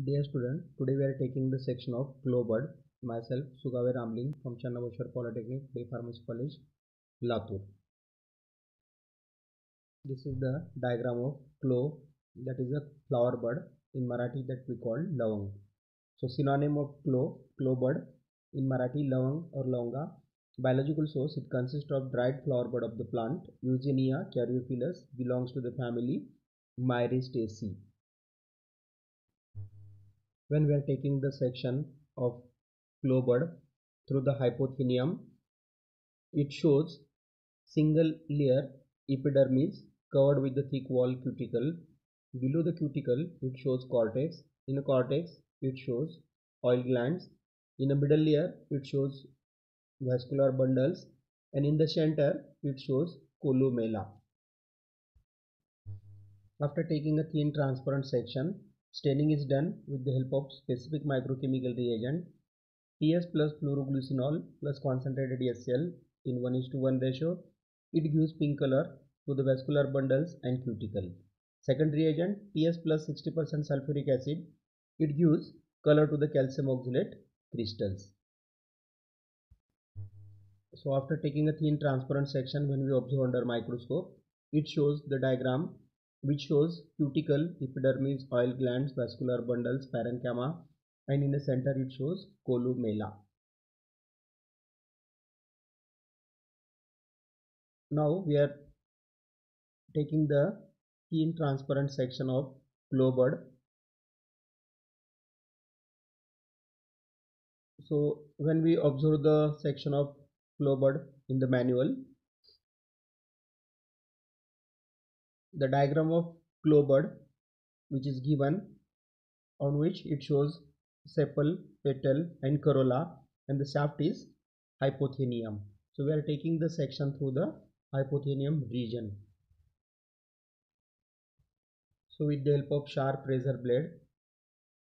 Dear student, today we are taking the section of clove. Myself, Sugave Ramling from Channabashwar Polytechnic, Day Pharmacy College, Latur. This is the diagram of clove, that is a flower bud in Marathi that we call lavang. So synonym of clove, clove bud in Marathi lavang or lavanga. Biological source, it consists of dried flower bud of the plant, Eugenia caryophyllus, belongs to the family Myristaceae. When we are taking the section of clove bud through the hypanthium it shows single layer epidermis covered with the thick wall cuticle. Below the cuticle it shows cortex. In the cortex it shows oil glands. In the middle layer it shows vascular bundles. And in the center it shows columella. After taking a thin transparent section Staining is done with the help of specific microchemical reagent PS plus phloroglucinol plus concentrated HCl in 1 is to 1 ratio. It gives pink color to the vascular bundles and cuticle. Second reagent PS plus 60% sulfuric acid. It gives color to the calcium oxalate crystals. So after taking a thin transparent section when we observe under microscope, it shows the diagram which shows cuticle, epidermis, oil glands, vascular bundles, parenchyma and in the center it shows columella. Now we are taking the thin transparent section of bud. So when we observe the section of bud in the manual the diagram of clove bud which is given on which it shows sepal, petal and corolla and the shaft is hypanthium. So we are taking the section through the hypanthium region. So with the help of sharp razor blade,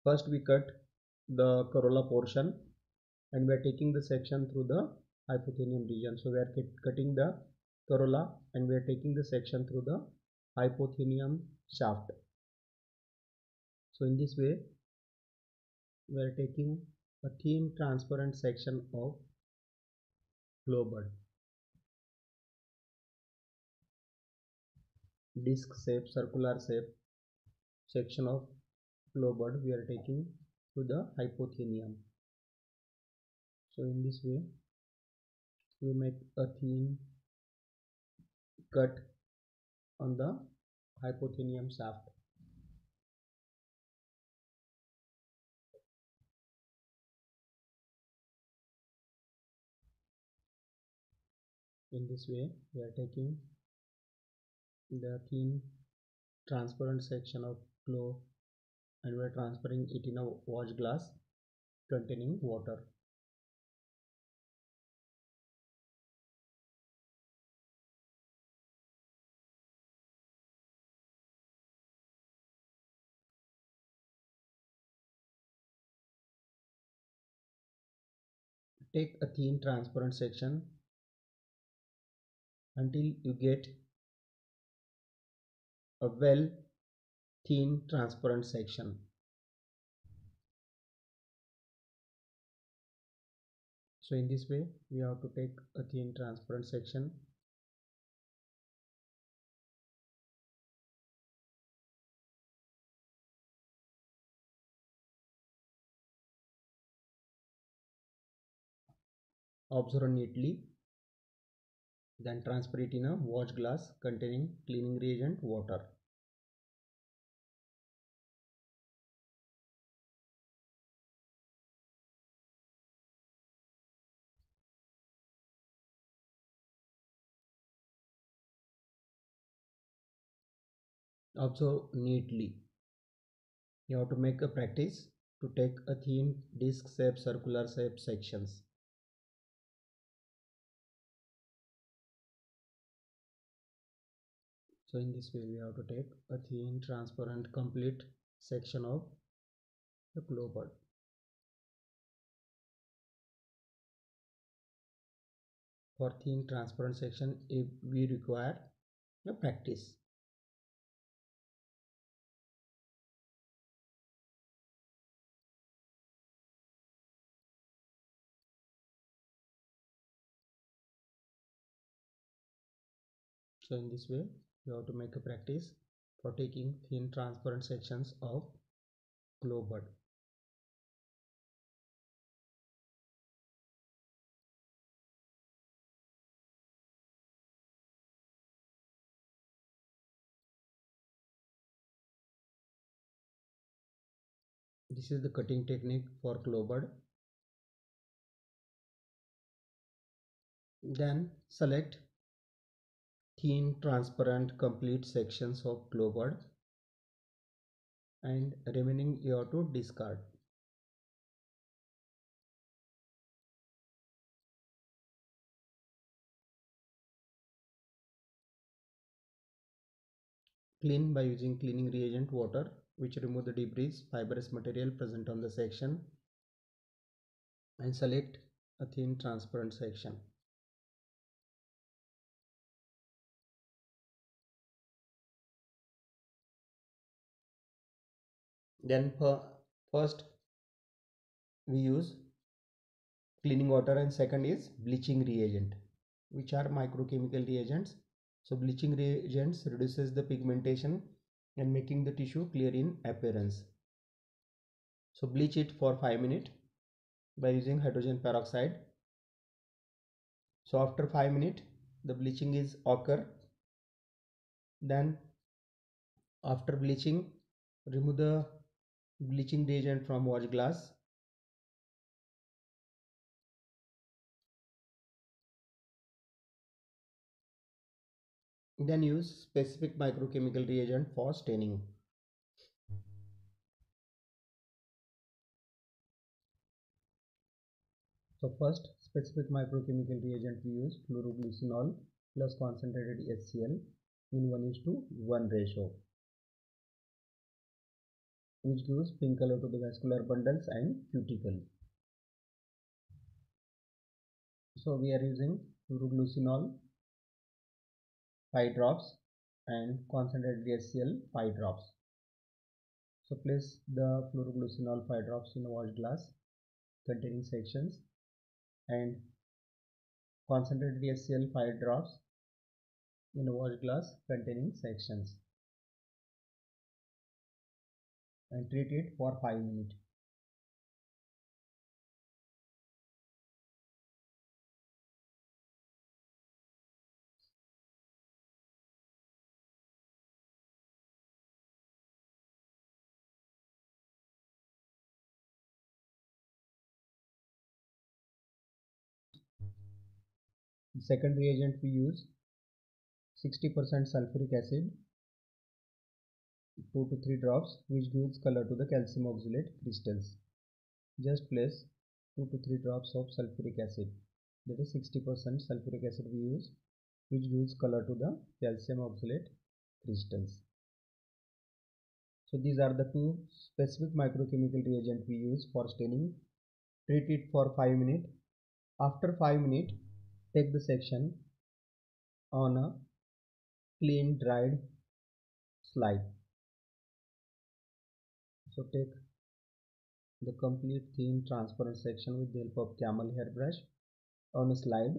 first we cut the corolla portion and we are taking the section through the hypanthium region. So we are cutting the corolla and we are taking the section through the hypanthium shaft. So in this way we are taking a thin transparent section of bud. Disc shape circular shape section of bud we are taking to the hypanthium. So in this way we make a thin cut on the hypanthium shaft. In this way, we are taking the thin transparent section of clove and we are transferring it in a watch glass containing water. Take a thin transparent section until you get a well thin transparent section. So in this way we have to take a thin transparent section observe neatly then transfer it in a watch glass containing cleaning reagent water. Observe neatly. You have to make a practice to take a thin disc shape circular shape sections so in this way we have to take a thin transparent complete section of the clove bud for thin transparent section if we require the practice. So in this way you have to make a practice for taking thin transparent sections of clove this is the cutting technique for clove then select thin transparent complete sections of clove bud and remaining you have to discard. Clean by using cleaning reagent water which remove the debris fibrous material present on the section. And select a thin transparent section then first we use cleaning water and second is bleaching reagent which are microchemical reagents. So bleaching reagents reduces the pigmentation and making the tissue clear in appearance. So bleach it for 5 minutes by using hydrogen peroxide. So after 5 minutes the bleaching is occur. Then after bleaching remove the bleaching reagent from watch glass. Then use specific microchemical reagent for staining. So first specific microchemical reagent we use phloroglucinol plus concentrated HCl in 1 is to 1 ratio which gives pink color to the vascular bundles and cuticle. So we are using phloroglucinol 5 drops and concentrated HCl 5 drops. So place the phloroglucinol 5 drops in a wash glass containing sections and concentrated HCl 5 drops in a wash glass containing sections. And treat it for 5 minutes. The second reagent we use 60% sulfuric acid 2 to 3 drops which gives color to the calcium oxalate crystals. Just place 2 to 3 drops of sulfuric acid that is 60% sulfuric acid we use which gives color to the calcium oxalate crystals. So these are the two specific microchemical reagent we use for staining. Treat it for 5 minutes. After 5 minutes take the section on a clean dried slide so take the complete thin transparent section with the help of camel hair brush on a slide.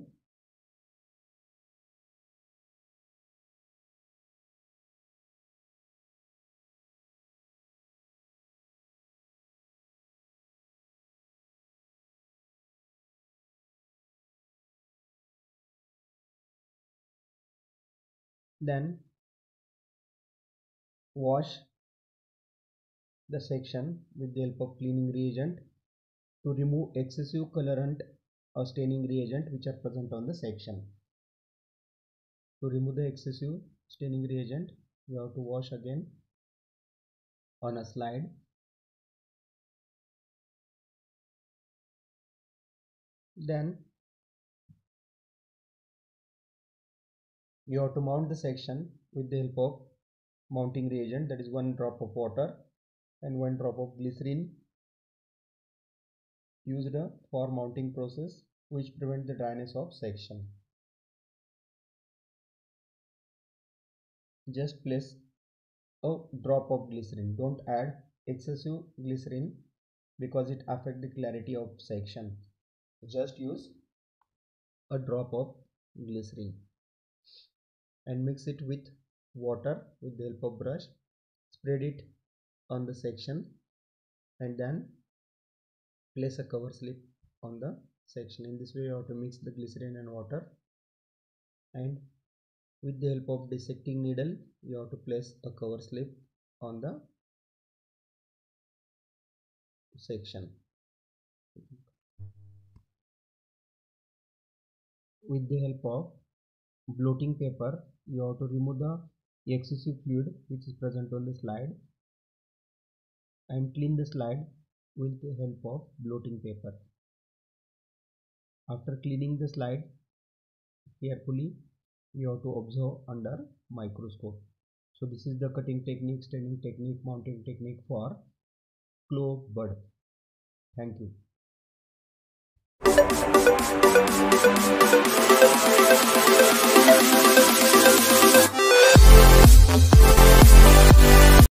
Then wash the section with the help of cleaning reagent to remove excessive colorant or staining reagent which are present on the section. To remove the excessive staining reagent, you have to wash again on a slide. Then you have to mount the section with the help of mounting reagent that is one drop of water and one drop of glycerin used for mounting process which prevent the dryness of section. Just place a drop of glycerin. Don't add excessive glycerin because it affect the clarity of section. Just use a drop of glycerin. and mix it with water with the help of brush spread it on the section and then place a cover slip on the section. In this way you have to mix the glycerin and water. And with the help of dissecting needle you have to place a cover slip on the section. With the help of blotting paper you have to remove the excessive fluid which is present on the slide and clean the slide with the help of blotting paper. After cleaning the slide carefully you have to observe under microscope. So this is the cutting technique, staining technique, mounting technique for clove bud. Thank you.